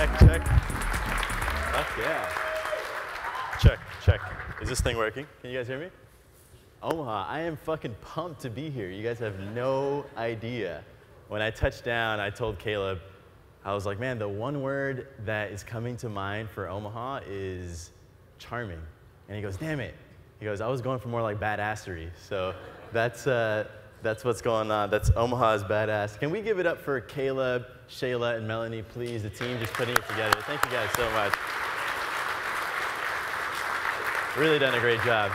check, check. Fuck yeah. Check, check. Is this thing working? Can you guys hear me? Omaha, I am fucking pumped to be here. You guys have no idea. When I touched down, I told Caleb, I was like, man, the one word that is coming to mind for Omaha is charming. And he goes, damn it. He goes, I was going for more like badassery. So that's, uh, that's what's going on. That's Omaha's badass. Can we give it up for Caleb, Shayla, and Melanie, please? The team just putting it together. Thank you guys so much. Really done a great job.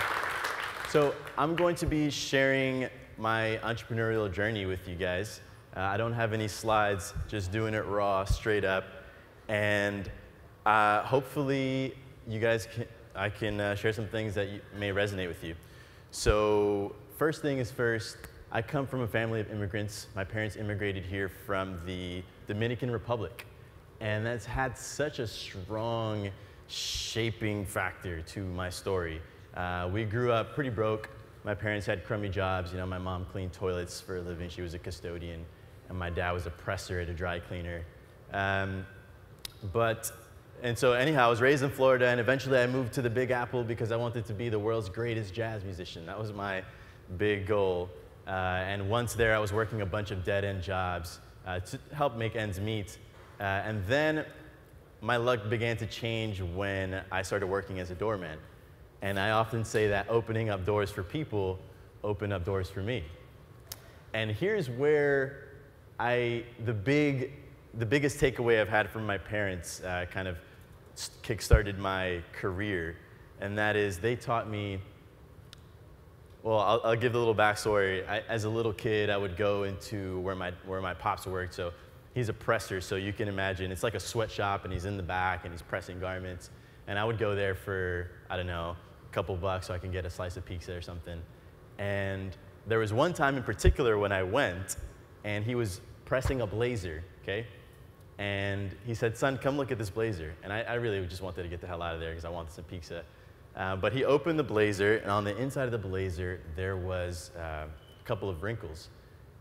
So I'm going to be sharing my entrepreneurial journey with you guys. Uh, I don't have any slides, just doing it raw, straight up. And uh, hopefully you guys can, I can uh, share some things that you, may resonate with you. So first thing is first, I come from a family of immigrants. My parents immigrated here from the Dominican Republic. And that's had such a strong shaping factor to my story. Uh, we grew up pretty broke. My parents had crummy jobs. You know, my mom cleaned toilets for a living. She was a custodian. And my dad was a presser at a dry cleaner. Um, but, and so anyhow, I was raised in Florida and eventually I moved to the Big Apple because I wanted to be the world's greatest jazz musician. That was my big goal. Uh, and once there, I was working a bunch of dead-end jobs uh, to help make ends meet. Uh, and then my luck began to change when I started working as a doorman. And I often say that opening up doors for people open up doors for me. And here's where I, the, big, the biggest takeaway I've had from my parents uh, kind of kickstarted my career. And that is, they taught me well, I'll, I'll, give a little backstory. I, as a little kid, I would go into where my, where my pops worked. So he's a presser, so you can imagine it's like a sweatshop, and he's in the back and he's pressing garments. And I would go there for, I don't know, a couple bucks so I can get a slice of pizza or something. And there was one time in particular when I went, and he was pressing a blazer, okay? And he said, Son, come look at this blazer. And I, I really just wanted to get the hell out of there because I wanted some pizza. Uh, but he opened the blazer, and on the inside of the blazer, there was uh, a couple of wrinkles.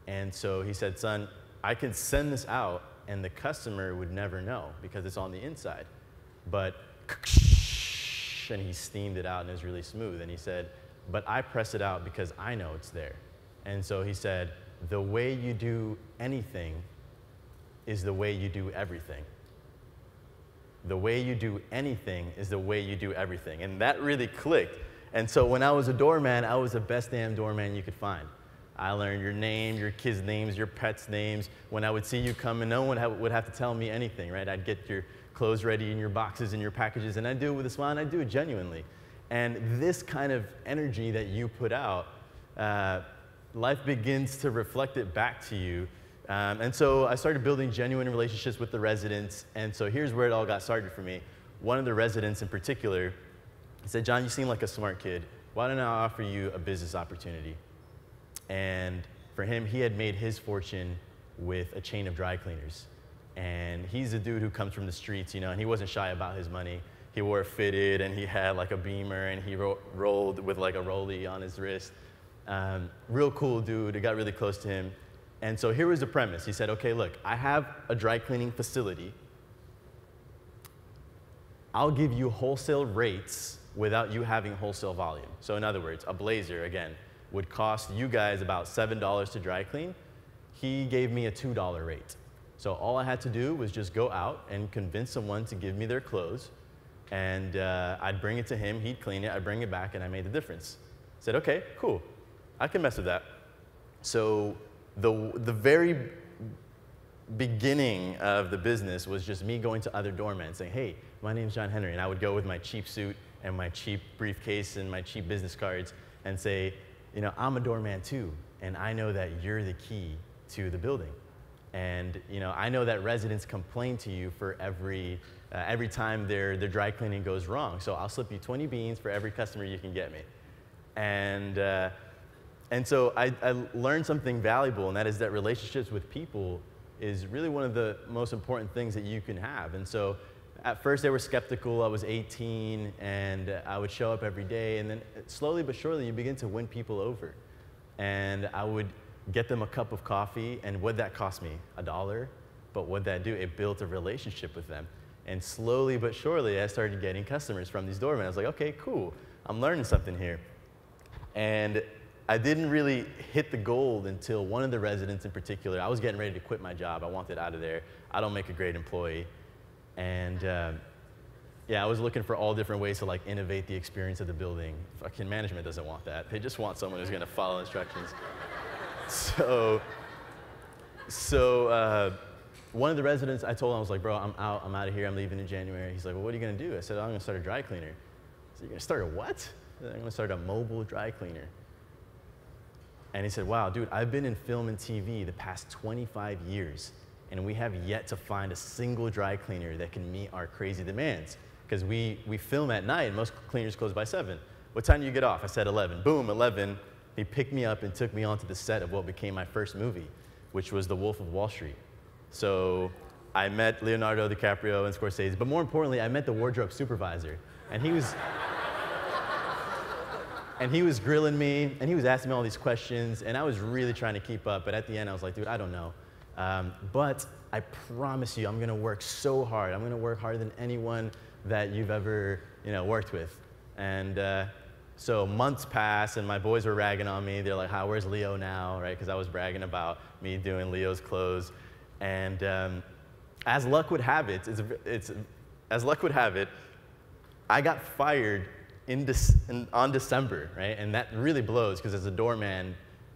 And so he said, Son, I could send this out, and the customer would never know because it's on the inside. But, and he steamed it out, and it was really smooth. And he said, But I press it out because I know it's there. And so he said, The way you do anything is the way you do everything the way you do anything is the way you do everything. And that really clicked. And so when I was a doorman, I was the best damn doorman you could find. I learned your name, your kids' names, your pets' names. When I would see you come, and no one would have to tell me anything, right? I'd get your clothes ready and your boxes and your packages, and I'd do it with a smile, and I'd do it genuinely. And this kind of energy that you put out, uh, life begins to reflect it back to you um, and so I started building genuine relationships with the residents. And so here's where it all got started for me. One of the residents in particular said, John, you seem like a smart kid. Why don't I offer you a business opportunity? And for him, he had made his fortune with a chain of dry cleaners. And he's a dude who comes from the streets, you know, and he wasn't shy about his money. He wore fitted and he had like a beamer and he ro rolled with like a rollie on his wrist. Um, real cool dude. It got really close to him. And so here was the premise. He said, okay, look, I have a dry cleaning facility. I'll give you wholesale rates without you having wholesale volume. So in other words, a blazer, again, would cost you guys about $7 to dry clean. He gave me a $2 rate. So all I had to do was just go out and convince someone to give me their clothes. And uh, I'd bring it to him, he'd clean it, I'd bring it back, and I made the difference. I said, okay, cool. I can mess with that. So the, the very beginning of the business was just me going to other doormen saying, hey, my name's John Henry. And I would go with my cheap suit and my cheap briefcase and my cheap business cards and say, you know, I'm a doorman too. And I know that you're the key to the building. And you know, I know that residents complain to you for every, uh, every time their, their dry cleaning goes wrong. So I'll slip you 20 beans for every customer you can get me. And uh, and so I, I learned something valuable, and that is that relationships with people is really one of the most important things that you can have. And so at first they were skeptical. I was 18 and I would show up every day. And then slowly but surely you begin to win people over. And I would get them a cup of coffee. And what that cost me? A dollar. But what that do? It built a relationship with them. And slowly but surely, I started getting customers from these doormen. I was like, okay, cool. I'm learning something here. And I didn't really hit the gold until one of the residents in particular, I was getting ready to quit my job. I wanted out of there. I don't make a great employee. And uh, yeah, I was looking for all different ways to like innovate the experience of the building. Fucking management doesn't want that. They just want someone who's gonna follow instructions. so, so uh, one of the residents, I told him, I was like, bro, I'm out, I'm out of here, I'm leaving in January. He's like, well, what are you gonna do? I said, I'm gonna start a dry cleaner. Said, you're gonna start a what? I'm gonna start a mobile dry cleaner. And he said, wow, dude, I've been in film and TV the past 25 years, and we have yet to find a single dry cleaner that can meet our crazy demands. Because we, we film at night, and most cleaners close by 7. What time do you get off? I said 11. Boom, 11. He picked me up and took me onto the set of what became my first movie, which was The Wolf of Wall Street. So I met Leonardo DiCaprio and Scorsese, but more importantly, I met the wardrobe supervisor. And he was, and he was grilling me, and he was asking me all these questions, and I was really trying to keep up, but at the end I was like, dude, I don't know. Um, but I promise you, I'm gonna work so hard. I'm gonna work harder than anyone that you've ever you know, worked with. And uh, so months pass, and my boys were ragging on me. They're like, "How? Where's Leo now?" Right? Because I was bragging about me doing Leo's clothes. And um, as luck would have it, it's, it's, as luck would have it, I got fired in, in on December, right? And that really blows because as a doorman,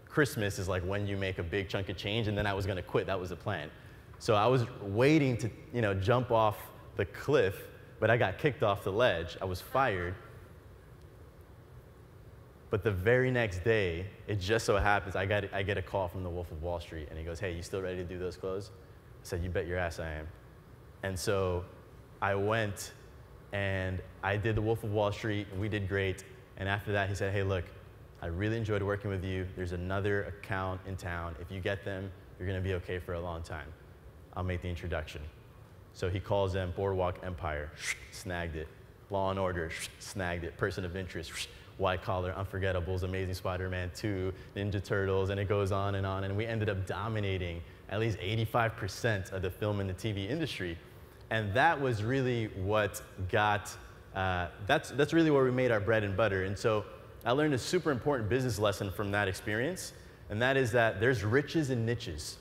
Christmas is like when you make a big chunk of change, and then I was going to quit. That was the plan. So I was waiting to, you know, jump off the cliff, but I got kicked off the ledge. I was fired. But the very next day, it just so happens I, got, I get a call from the Wolf of Wall Street, and he goes, Hey, you still ready to do those clothes? I said, You bet your ass I am. And so I went and I did the Wolf of Wall Street, and we did great. And after that, he said, Hey, look, I really enjoyed working with you. There's another account in town. If you get them, you're going to be okay for a long time. I'll make the introduction. So he calls them Boardwalk Empire, snagged it. Law and Order, snagged it. Person of Interest, White Collar, Unforgettables, Amazing Spider-Man 2, Ninja Turtles, and it goes on and on. And we ended up dominating at least 85% of the film and the TV industry. And that was really what got, uh, that's, that's really where we made our bread and butter. And so I learned a super important business lesson from that experience, and that is that there's riches in niches.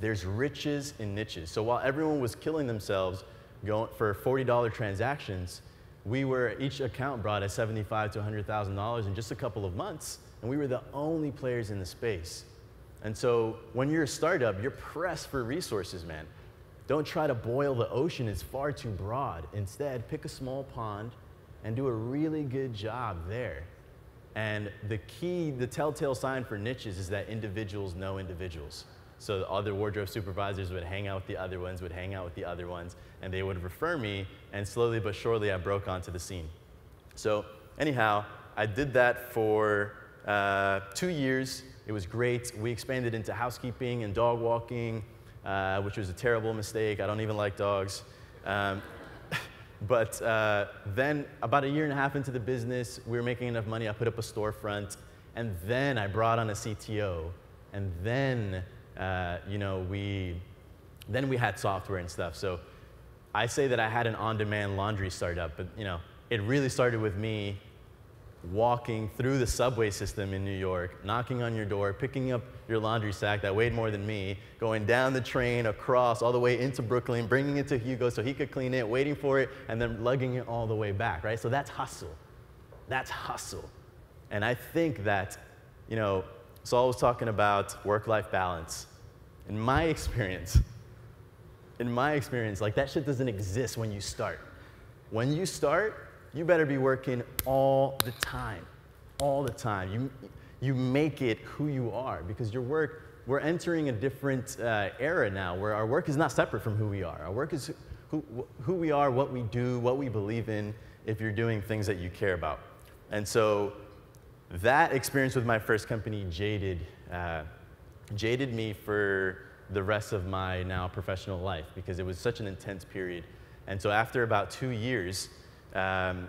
There's riches in niches. So while everyone was killing themselves going for $40 transactions, we were, each account brought us 75 to $100,000 in just a couple of months, and we were the only players in the space. And so when you're a startup, you're pressed for resources, man. Don't try to boil the ocean, it's far too broad. Instead, pick a small pond and do a really good job there. And the key, the telltale sign for niches is that individuals know individuals. So the other wardrobe supervisors would hang out with the other ones, would hang out with the other ones, and they would refer me, and slowly but surely I broke onto the scene. So anyhow, I did that for uh, two years. It was great. We expanded into housekeeping and dog walking, uh, which was a terrible mistake. I don't even like dogs. Um, but uh, then, about a year and a half into the business, we were making enough money. I put up a storefront, and then I brought on a CTO, and then uh, you know, we, then we had software and stuff. So I say that I had an on-demand laundry startup, but you know, it really started with me walking through the subway system in New York, knocking on your door, picking up your laundry sack that weighed more than me, going down the train, across, all the way into Brooklyn, bringing it to Hugo so he could clean it, waiting for it, and then lugging it all the way back, right? So that's hustle. That's hustle. And I think that, you know, Saul was talking about work-life balance. In my experience, in my experience, like that shit doesn't exist when you start. When you start, you better be working all the time, all the time. You, you make it who you are because your work, we're entering a different uh, era now where our work is not separate from who we are. Our work is who, who we are, what we do, what we believe in, if you're doing things that you care about. And so that experience with my first company jaded, uh, jaded me for the rest of my now professional life because it was such an intense period. And so after about two years, um,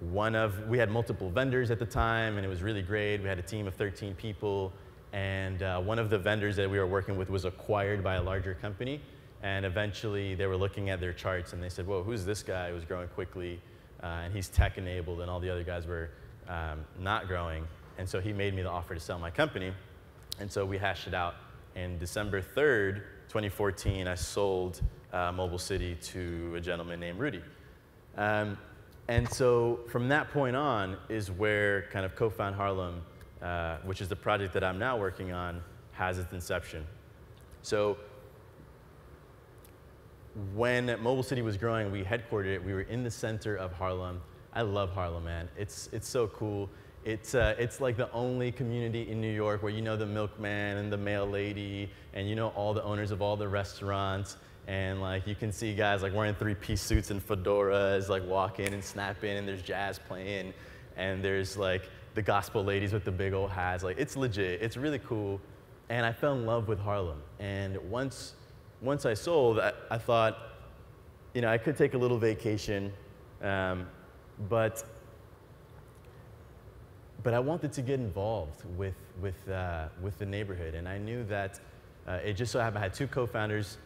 one of, we had multiple vendors at the time and it was really great. We had a team of 13 people and uh, one of the vendors that we were working with was acquired by a larger company And eventually they were looking at their charts and they said, whoa, who's this guy who's growing quickly? Uh, and he's tech enabled and all the other guys were um, not growing. And so he made me the offer to sell my company. And so we hashed it out. And December 3rd, 2014, I sold uh, Mobile City to a gentleman named Rudy. Um, and so from that point on is where kind of Co-Found Harlem, uh, which is the project that I'm now working on, has its inception. So when Mobile City was growing, we headquartered it. We were in the center of Harlem. I love Harlem, man. It's, it's so cool. It's, uh, it's like the only community in New York where you know the milkman and the mail lady, and you know all the owners of all the restaurants, and like you can see guys like wearing three-piece suits and fedoras, like walking and snapping, and there's jazz playing, and there's like the gospel ladies with the big old hats. Like it's legit. It's really cool, and I fell in love with Harlem. And once, once I sold, I, I thought, you know, I could take a little vacation, um, but but I wanted to get involved with, with, uh, with the neighborhood. And I knew that uh, it just so happened I had two co-founders,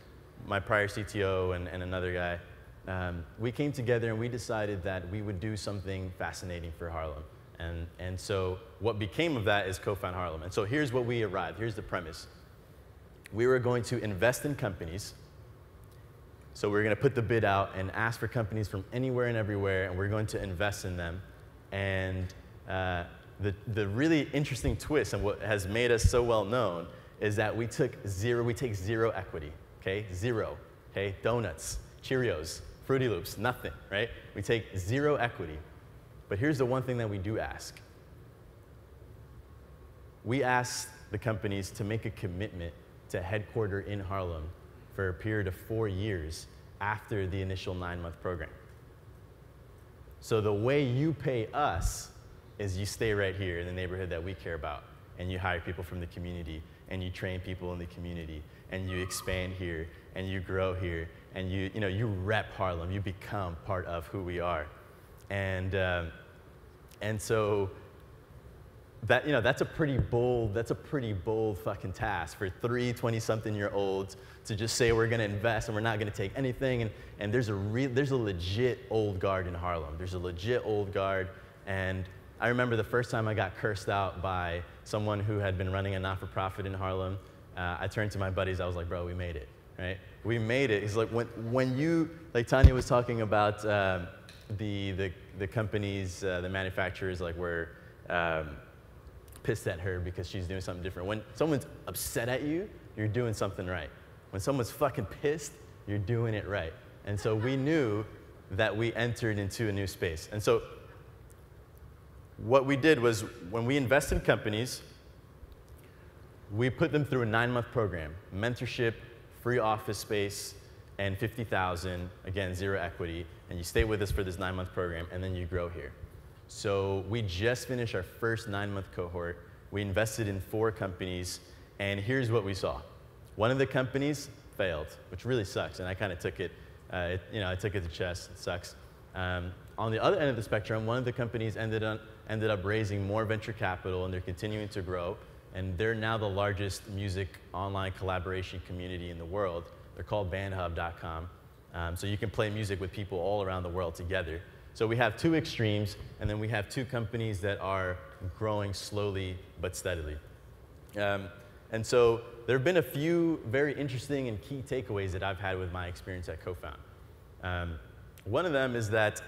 my prior CTO and, and another guy. Um, we came together and we decided that we would do something fascinating for Harlem. And, and so what became of that is Co-Found Harlem. And so here's what we arrived. Here's the premise. We were going to invest in companies. So we we're going to put the bid out and ask for companies from anywhere and everywhere, and we're going to invest in them. And uh, the, the really interesting twist and what has made us so well known is that we took zero, we take zero equity, okay? Zero, okay? Donuts, Cheerios, Fruity Loops, nothing, right? We take zero equity. But here's the one thing that we do ask. We ask the companies to make a commitment to headquarter in Harlem for a period of four years after the initial nine-month program. So the way you pay us is you stay right here in the neighborhood that we care about and you hire people from the community and you train people in the community and you expand here and you grow here and you, you know, you rep Harlem, you become part of who we are. And, um, and so that, you know, that's a pretty bold, that's a pretty bold fucking task for three 20 something year olds to just say we're gonna invest and we're not gonna take anything. And, and there's, a re- there's a legit old guard in Harlem. There's a legit old guard and I remember the first time I got cursed out by someone who had been running a not-for-profit in Harlem. Uh, I turned to my buddies. I was like, bro, we made it, right? We made it. He's like, when, when you, like Tanya was talking about uh, the, the, the companies, uh, the manufacturers, like were um, pissed at her because she's doing something different. When someone's upset at you, you're doing something right. When someone's fucking pissed, you're doing it right. And so we knew that we entered into a new space. And so what we did was when we invest in companies, we put them through a nine-month program, mentorship, free office space, and 50,000, again, zero equity, and you stay with us for this nine-month program, and then you grow here. So we just finished our first nine-month cohort. We invested in four companies, and here's what we saw. One of the companies failed, which really sucks, and I kind of took it, uh, it, you know, I took it to chest, it sucks. Um, on the other end of the spectrum, one of the companies ended up, ended up raising more venture capital and they're continuing to grow. And they're now the largest music online collaboration community in the world. They're called bandhub.com. Um, so you can play music with people all around the world together. So we have two extremes, and then we have two companies that are growing slowly but steadily. Um, and so there have been a few very interesting and key takeaways that I've had with my experience at CoFound. Um, one of them is that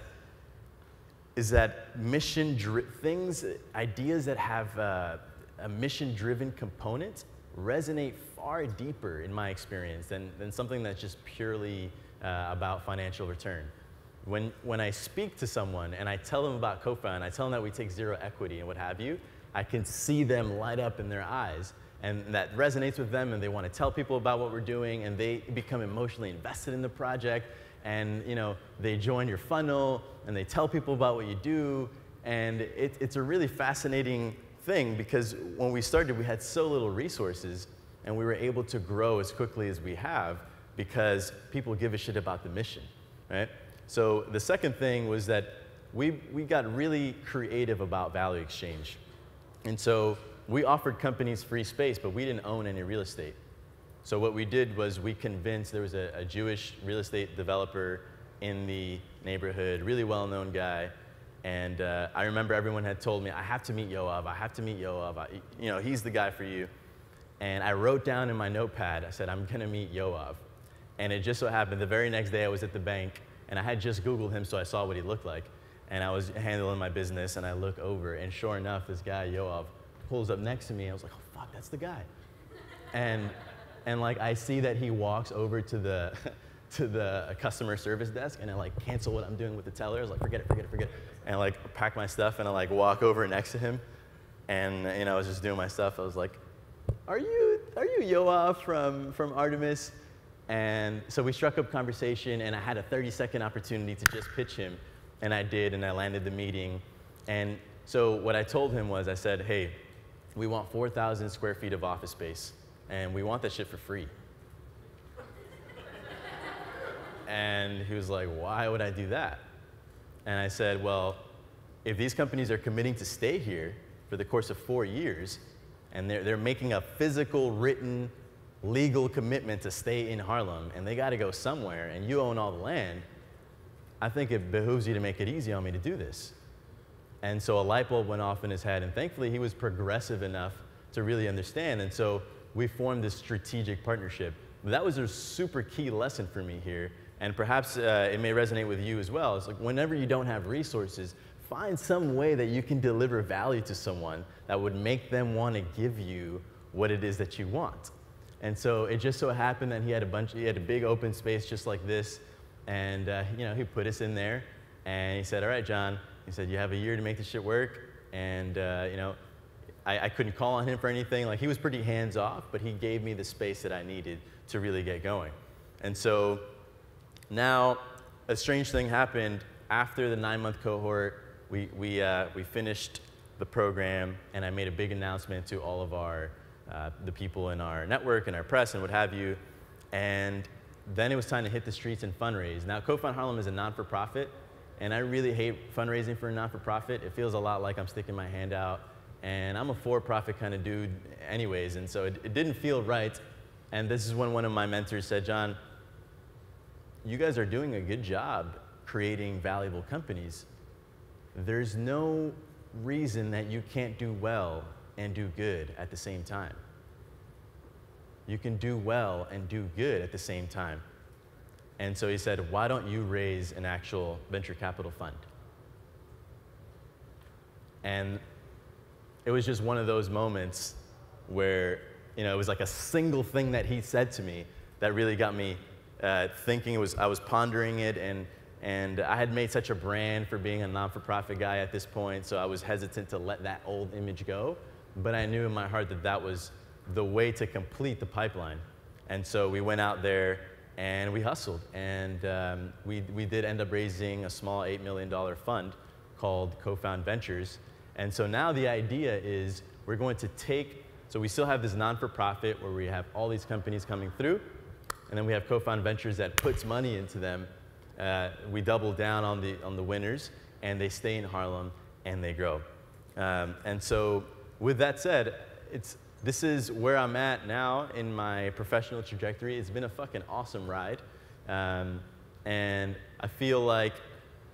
is that mission things, ideas that have uh, a mission driven component resonate far deeper in my experience than, than something that's just purely uh, about financial return. When, when I speak to someone and I tell them about CoFound, I tell them that we take zero equity and what have you, I can see them light up in their eyes and that resonates with them and they want to tell people about what we're doing and they become emotionally invested in the project and you know, they join your funnel and they tell people about what you do. And it, it's a really fascinating thing because when we started, we had so little resources and we were able to grow as quickly as we have because people give a shit about the mission, right? So the second thing was that we, we got really creative about value exchange. And so we offered companies free space, but we didn't own any real estate. So what we did was we convinced, there was a, a Jewish real estate developer in the neighborhood, really well-known guy, and uh, I remember everyone had told me, I have to meet Yoav, I have to meet Yoav, I, you know, he's the guy for you. And I wrote down in my notepad, I said, I'm gonna meet Yoav. And it just so happened the very next day I was at the bank and I had just Googled him so I saw what he looked like. And I was handling my business and I look over and sure enough, this guy, Yoav, pulls up next to me. I was like, oh fuck, that's the guy. And, and like I see that he walks over to the, to the customer service desk and I like cancel what I'm doing with the teller. I was like, forget it, forget it, forget it. And I like pack my stuff and I like walk over next to him. And you know, I was just doing my stuff. I was like, are you, are you Yoav from, from Artemis? And so we struck up conversation, and I had a 30 second opportunity to just pitch him, and I did, and I landed the meeting. And so what I told him was, I said, hey, we want 4,000 square feet of office space, and we want that shit for free. and he was like, why would I do that? And I said, well, if these companies are committing to stay here for the course of four years, and they're, they're making a physical, written legal commitment to stay in Harlem and they got to go somewhere and you own all the land, I think it behooves you to make it easy on me to do this. And so a light bulb went off in his head, and thankfully he was progressive enough to really understand. And so we formed this strategic partnership. That was a super key lesson for me here, and perhaps uh, it may resonate with you as well. It's like whenever you don't have resources, find some way that you can deliver value to someone that would make them want to give you what it is that you want. And so it just so happened that he had a bunch, he had a big open space just like this. And, uh, you know, he put us in there and he said, all right, John, he said, you have a year to make this shit work. And, uh, you know, I, I couldn't call on him for anything. Like he was pretty hands off, but he gave me the space that I needed to really get going. And so now a strange thing happened after the nine month cohort. We, we, uh, we finished the program and I made a big announcement to all of our uh, the people in our network and our press and what have you. And then it was time to hit the streets and fundraise. Now, Co-Found Harlem is a non-for-profit, and I really hate fundraising for a non-for-profit. It feels a lot like I'm sticking my hand out, and I'm a for-profit kind of dude anyways, and so it, it didn't feel right. And this is when one of my mentors said, John, you guys are doing a good job creating valuable companies. There's no reason that you can't do well and do good at the same time. You can do well and do good at the same time. And so he said, Why don't you raise an actual venture capital fund? And it was just one of those moments where, you know, it was like a single thing that he said to me that really got me uh, thinking. It was, I was pondering it, and, and I had made such a brand for being a non for profit guy at this point, so I was hesitant to let that old image go but I knew in my heart that that was the way to complete the pipeline. And so we went out there and we hustled. And um, we, we did end up raising a small $8 million fund called Co-Found Ventures. And so now the idea is we're going to take, so we still have this non-for-profit where we have all these companies coming through, and then we have Co-Found Ventures that puts money into them. Uh, we double down on the, on the winners, and they stay in Harlem, and they grow. Um, and so with that said, it's, this is where I'm at now in my professional trajectory. It's been a fucking awesome ride. Um, and I feel like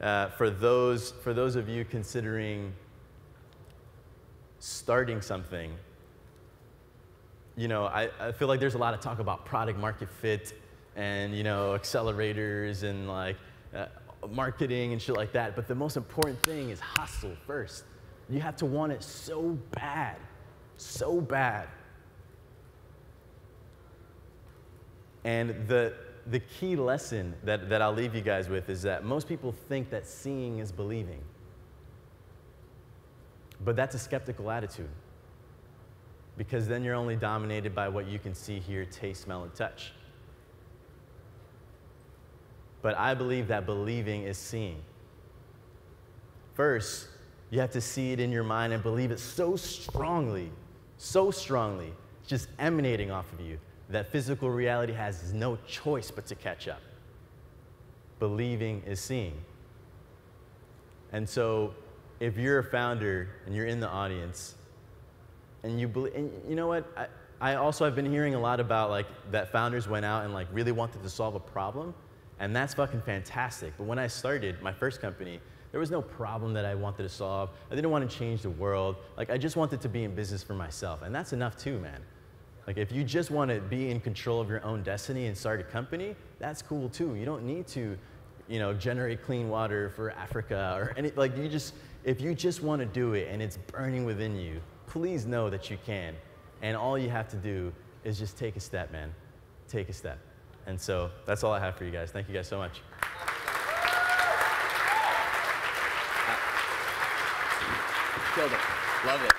uh, for, those, for those of you considering starting something, you know, I, I feel like there's a lot of talk about product market fit and, you know, accelerators and like uh, marketing and shit like that. But the most important thing is hustle first. You have to want it so bad, so bad. And the, the key lesson that, that I'll leave you guys with is that most people think that seeing is believing. But that's a skeptical attitude. Because then you're only dominated by what you can see, hear, taste, smell, and touch. But I believe that believing is seeing. First, you have to see it in your mind and believe it so strongly, so strongly, just emanating off of you, that physical reality has no choice but to catch up. Believing is seeing. And so, if you're a founder and you're in the audience, and you believe, and you know what? I, I also have been hearing a lot about like that founders went out and like really wanted to solve a problem, and that's fucking fantastic. But when I started my first company, there was no problem that I wanted to solve. I didn't want to change the world. Like I just wanted to be in business for myself, and that's enough too, man. Like if you just want to be in control of your own destiny and start a company, that's cool too. You don't need to, you know, generate clean water for Africa or any like you just if you just want to do it and it's burning within you, please know that you can. And all you have to do is just take a step, man. Take a step. And so that's all I have for you guys. Thank you guys so much. Killed it. Love it.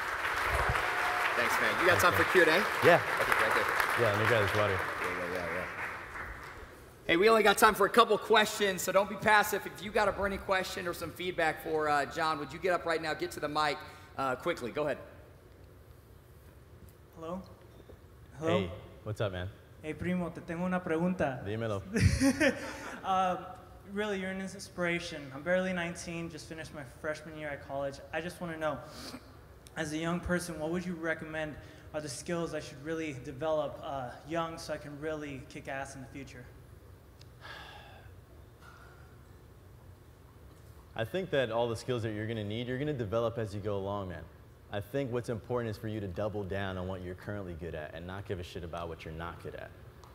Thanks, man. You got time for Q&A? Yeah. Okay, right there. Yeah, let me grab this water. Yeah, yeah, yeah, yeah. Hey, we only got time for a couple questions, so don't be passive. If you got a burning question or some feedback for uh, John, would you get up right now, get to the mic uh, quickly? Go ahead. Hello. Hello. Hey, what's up, man? Hey, primo, te tengo una pregunta. Dímelo. Uh, really, you're an inspiration. I'm barely 19, just finished my freshman year at college. I just want to know, as a young person, what would you recommend are the skills I should really develop uh, young so I can really kick ass in the future? I think that all the skills that you're going to need, you're going to develop as you go along, man. I think what's important is for you to double down on what you're currently good at and not give a shit about what you're not good at,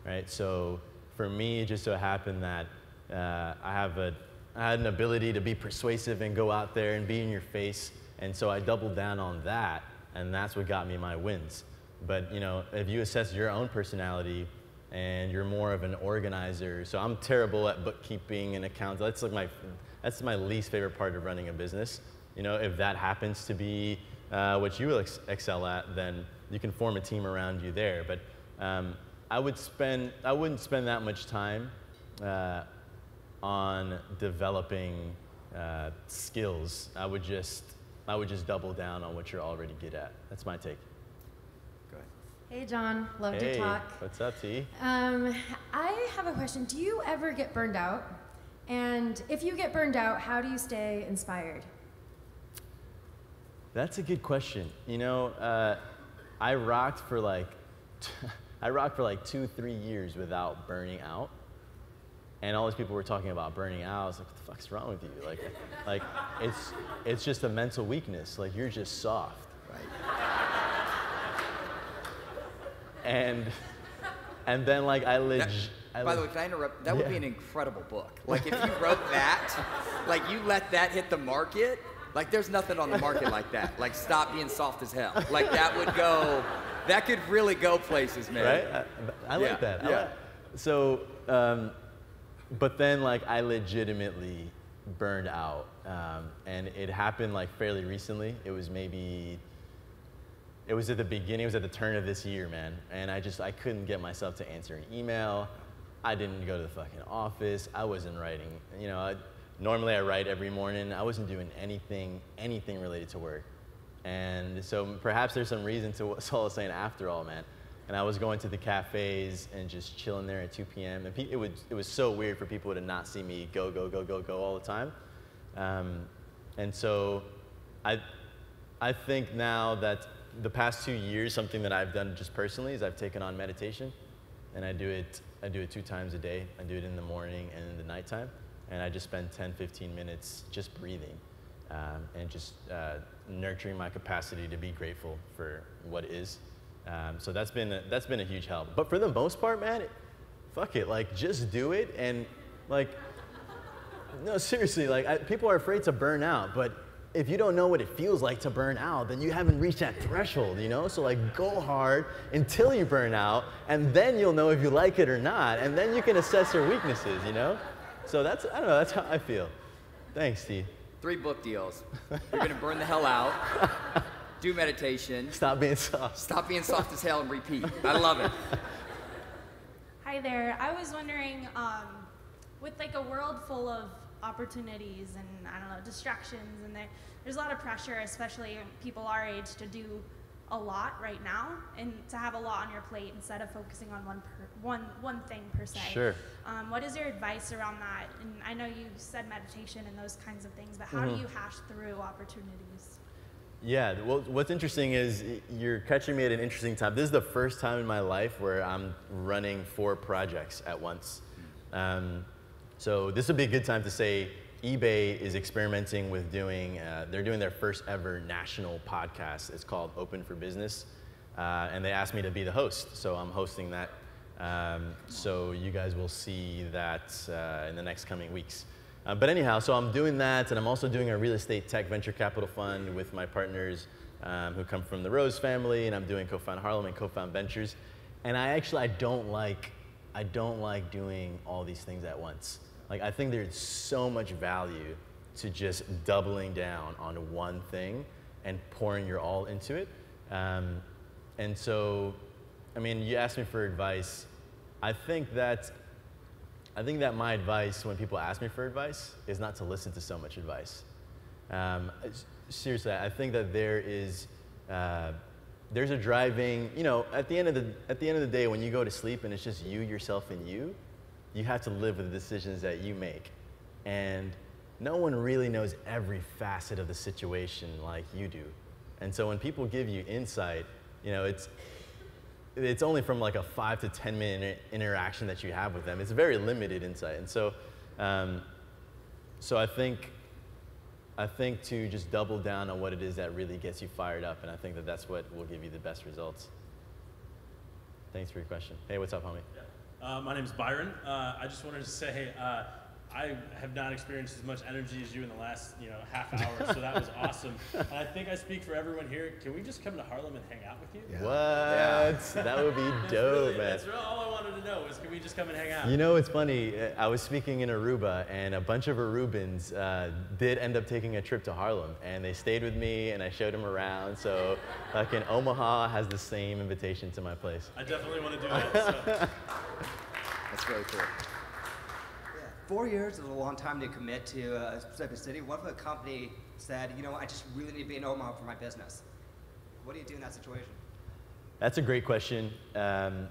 right? So for me, it just so happened that uh, I have a, I had an ability to be persuasive and go out there and be in your face, and so I doubled down on that, and that's what got me my wins. But you know, if you assess your own personality and you're more of an organizer, so I'm terrible at bookkeeping and accounts. That's like my, that's my least favorite part of running a business. You know, if that happens to be uh, what you ex- excel at, then you can form a team around you there. But um, I would spend, I wouldn't spend that much time uh, on developing uh, skills. I would just, I would just double down on what you're already good at. That's my take. Hey, John. Love hey, to talk. what's up, T? Um, I have a question. Do you ever get burned out? And if you get burned out, how do you stay inspired? That's a good question. You know, uh, I rocked for like, I rocked for like two, three years without burning out. And all these people were talking about burning out. I was like, what the fuck's wrong with you? Like, like it's, it's just a mental weakness. Like, you're just soft. Right. And, and then like I legit. By the way, can I interrupt? That would be an incredible book. Like if you wrote that, like you let that hit the market, like there's nothing on the market like that. Like stop being soft as hell. Like that would go, that could really go places, man. right? I, I like Yeah, that. I yeah. like- so, um, but then like I legitimately burned out, um, and it happened like fairly recently. It was maybe, it was at the beginning. It was at the turn of this year, man. And I just I couldn't get myself to answer an email. I didn't go to the fucking office. I wasn't writing. You know, I, normally I write every morning. I wasn't doing anything, anything related to work. And so perhaps there's some reason to what Saul is saying after all, man. And I was going to the cafes and just chilling there at 2 p.m. And it, would, it was so weird for people to not see me go, go, go, go, go all the time. Um, and so I, I think now that the past two years, something that I've done just personally is I've taken on meditation. And I do it, I do it two times a day. I do it in the morning and in the nighttime. And I just spend 10, 15 minutes just breathing um, and just uh, nurturing my capacity to be grateful for what is. Um, so that's been, a, that's been a huge help. But for the most part, man, it, fuck it. Like, just do it. And, like, no, seriously, like, I, people are afraid to burn out. But if you don't know what it feels like to burn out, then you haven't reached that threshold, you know? So, like, go hard until you burn out, and then you'll know if you like it or not. And then you can assess your weaknesses, you know? So that's, I don't know, that's how I feel. Thanks, Steve. Three book deals. You're gonna burn the hell out. Do meditation. Stop being soft. Stop being soft as hell and repeat. I love it. Hi there. I was wondering, um, with like a world full of opportunities and I don't know distractions, and there, there's a lot of pressure, especially people our age, to do a lot right now and to have a lot on your plate instead of focusing on one per, one one thing per se. Sure. Um, what is your advice around that? And I know you said meditation and those kinds of things, but how do you hash through opportunities? Yeah, well, what's interesting is you're catching me at an interesting time. This is the first time in my life where I'm running four projects at once. Um, so this would be a good time to say eBay is experimenting with doing, uh, they're doing their first ever national podcast. It's called Open for Business. Uh, and they asked me to be the host, so I'm hosting that. Um, so you guys will see that uh, in the next coming weeks. Uh, but anyhow, so I'm doing that, and I'm also doing a real estate tech venture capital fund with my partners um, who come from the Rose family, and I'm doing Co-Found Harlem and Co-Found Ventures. And I actually I don't like I don't like doing all these things at once. Like I think there's so much value to just doubling down on one thing and pouring your all into it. Um, and so, I mean, you asked me for advice. I think that I think that my advice when people ask me for advice is not to listen to so much advice. Um, seriously, I think that there is uh, there's a driving. You know, at the end of the at the end of the day, when you go to sleep and it's just you, yourself, and you, you have to live with the decisions that you make, and no one really knows every facet of the situation like you do. And so when people give you insight, you know, it's it's only from like a five to 10 minute interaction that you have with them. It's very limited insight. And so, um, so I think, I think to just double down on what it is that really gets you fired up. And I think that that's what will give you the best results. Thanks for your question. Hey, what's up, homie? Uh, my name is Byron. Uh, I just wanted to say uh, I have not experienced as much energy as you in the last you know half hour, so that was awesome. And I think I speak for everyone here. Can we just come to Harlem and hang out with you? What? That would be That's dope, really, man. That's really all I wanted to know is can we just come and hang out? You know, it's funny. uh, I was speaking in Aruba, and a bunch of Arubans uh, did end up taking a trip to Harlem, and they stayed with me, and I showed them around. So, like in Omaha, has the same invitation to my place. I definitely want to do that. So. That's very cool. Four years is a long time to commit to a specific city. What if a company said, you know, I just really need to be in Omaha for my business? What do you do in that situation? That's a great question. Um,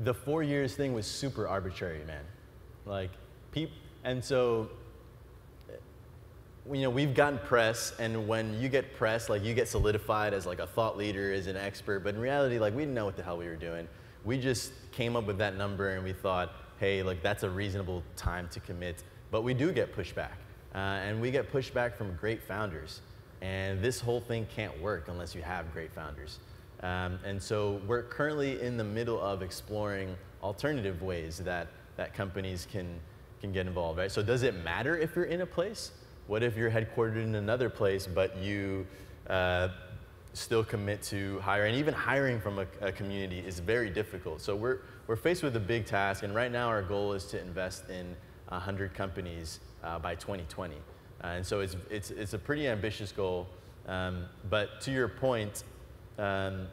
the four years thing was super arbitrary, man. Like, peop- and so, uh, you know, we've gotten press, and when you get press, like you get solidified as like a thought leader, as an expert. But in reality, like we didn't know what the hell we were doing. We just came up with that number, and we thought, hey, like that's a reasonable time to commit. But we do get pushback, uh, and we get pushback from great founders. And this whole thing can't work unless you have great founders. Um, and so we're currently in the middle of exploring alternative ways that, that companies can, can get involved, right? So does it matter if you're in a place? What if you're headquartered in another place, but you uh, still commit to hiring? And even hiring from a, a community is very difficult. So we're, we're faced with a big task, and right now our goal is to invest in 100 companies uh, by 2020. Uh, and so it's, it's, it's a pretty ambitious goal. Um, but to your point, um,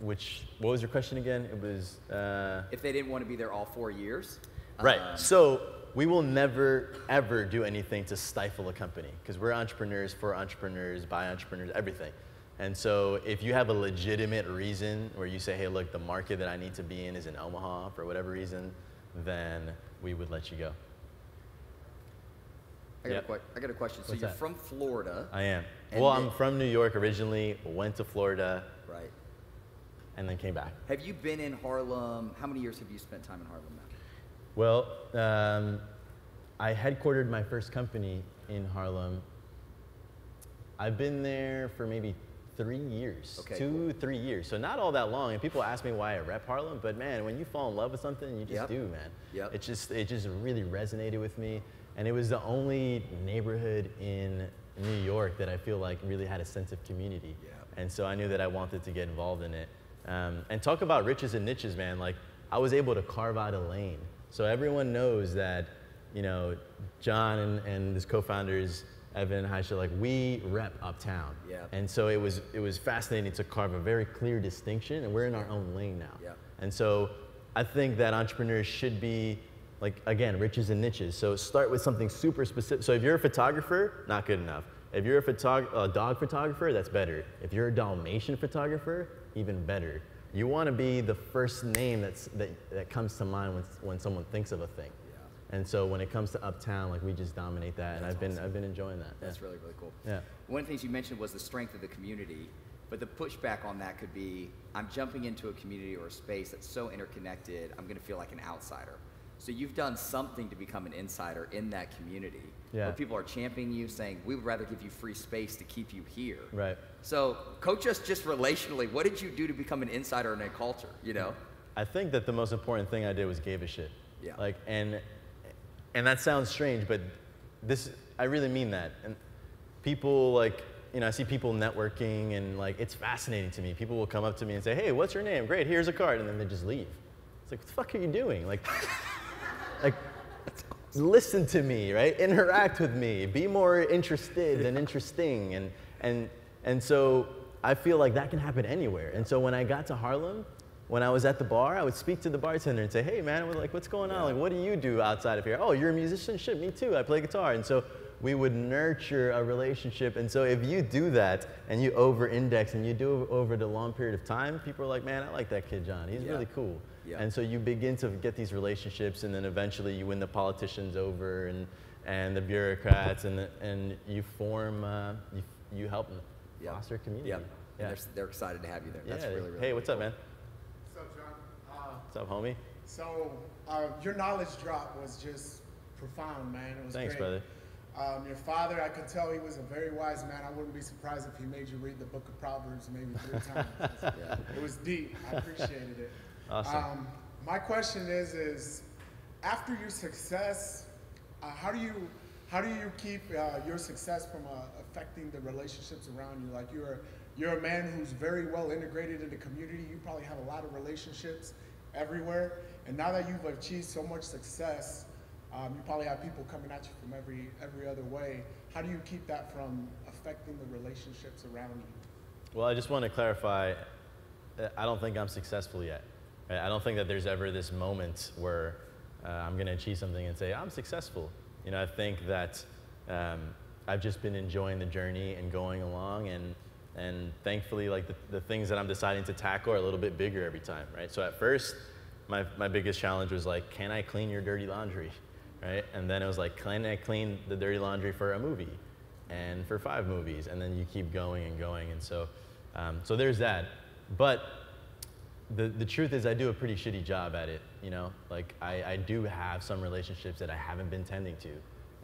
which, what was your question again? It was, uh, If they didn't want to be there all four years. right. um, so we will never, ever do anything to stifle a company because we're entrepreneurs for entrepreneurs, by entrepreneurs, everything. And so if you have a legitimate reason where you say, hey, look, the market that I need to be in is in Omaha for whatever reason, then we would let you go. I got, Yep. a, que- I got a question. So What's you're that? from Florida, I am. Well, I'm from New York originally, went to Florida, right? and then came back. Have you been in Harlem? How many years have you spent time in Harlem now? Well, um, I headquartered my first company in Harlem. I've been there for maybe three years, Okay, two, three years. So not all that long. And people ask me why I rep Harlem, but man, when you fall in love with something, you just Yep. do, man. Yep. It just, it just really resonated with me, and it was the only neighborhood in New York that I feel like really had a sense of community. Yep. And so I knew that I wanted to get involved in it. Um, and talk about riches and niches, man. Like I was able to carve out a lane. So everyone knows that, you know, John and, and his co-founders, Evan and Haisha, like we rep uptown. Yep. And so it was it was fascinating to carve a very clear distinction, and we're in our own lane now. Yep. And so I think that entrepreneurs should be like again riches and niches. So start with something super specific. So if you're a photographer, not good enough. If you're a, photog- a dog photographer, that's better. If you're a Dalmatian photographer, even better. You want to be the first name that's, that, that comes to mind when, when someone thinks of a thing. And so when it comes to uptown, like we just dominate that, and That's I've been awesome. I've been enjoying that. That's yeah. really, really cool. Yeah. One of the things you mentioned was the strength of the community, but the pushback on that could be I'm jumping into a community or a space that's so interconnected, I'm going to feel like an outsider. So you've done something to become an insider in that community. Yeah. Where people are championing you, saying, we would rather give you free space to keep you here. Right. So coach us just relationally. What did you do to become an insider in a culture, you know? I think that the most important thing I did was gave a shit. Yeah. Like, and and that sounds strange, but this I really mean that. And people like, you know, I see people networking, and like, it's fascinating to me. People will come up to me and say, "Hey, what's your name? Great, here's a card," and then they just leave. It's like, what the fuck are you doing? Like, like. Listen to me, right? Interact with me. Be more interested and interesting. And, and, and so I feel like that can happen anywhere. And so when I got to Harlem, when I was at the bar, I would speak to the bartender and say, "Hey, man, we're like, what's going on? Like, what do you do outside of here? Oh, you're a musician? Shit, me too. I play guitar." And so we would nurture a relationship. And so if you do that and you over-index and you do it over the long period of time, people are like, "Man, I like that kid, John. He's Yeah. really cool." Yeah. And so you begin to get these relationships, and then eventually you win the politicians over and and the bureaucrats, and and you form uh, you, you help foster community. Yep. Yeah. And they're, they're excited to have you there. yeah. That's really, really hey, what's up, man? What's up, John? Uh, What's up, homie? so uh, your knowledge drop was just profound, man. It was Thanks, great. brother. Um, your father, I could tell he was a very wise man. I wouldn't be surprised if he made you read the Book of Proverbs maybe three times. Yeah. It was deep. I appreciated it. Awesome. Um, my question is, is after your success, uh, how do you how do you keep uh, your success from uh, affecting the relationships around you? Like you're you're a man who's very well integrated in the community. You probably have a lot of relationships everywhere, and now that you've achieved so much success, um, you probably have people coming at you from every every other way. How do you keep that from affecting the relationships around you? Well, I just want to clarify. I don't think I'm successful yet. I don't think that there's ever this moment where uh, I'm going to achieve something and say I'm successful. You know, I think that um, I've just been enjoying the journey and going along, and and thankfully, like the, the things that I'm deciding to tackle are a little bit bigger every time. Right. So at first, my my biggest challenge was like, can I clean your dirty laundry? Right. And then it was like, can I clean the dirty laundry for a movie? and for five movies, and then you keep going and going. And so, um, so there's that. But the, the truth is, I do a pretty shitty job at it. You know, like I, I do have some relationships that I haven't been tending to,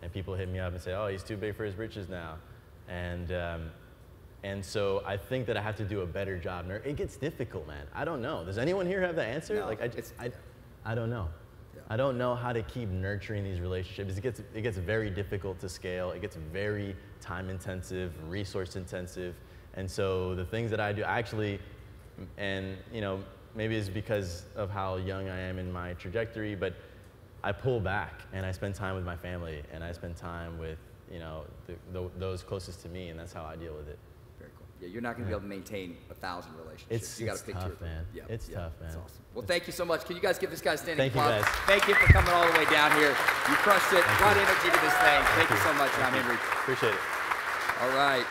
and people hit me up and say, "Oh, he's too big for his britches now," and um, and so I think that I have to do a better job. It gets difficult, man. I don't know. Does anyone here have the answer? No, like I just, I, I don't know. Yeah. I don't know how to keep nurturing these relationships. It gets, it gets very difficult to scale. It gets very time intensive, resource intensive. And so the things that I do, I actually, and you know, maybe it's because of how young I am in my trajectory, but I pull back and I spend time with my family and I spend time with, you know, the, the, those closest to me, and that's how I deal with it. Yeah, you're not going to be able to maintain a thousand relationships. It's- you got it's to pick tough, two. man. Yeah, It's yeah, tough, It's man. awesome. Well, thank you so much. Can you guys give this guy a standing Thank you, applause? guys. Thank you for coming all the way down here. You crushed it. Thank Brought you. energy to this thing. Thank, you you. so much, John Henry. Appreciate it. All right.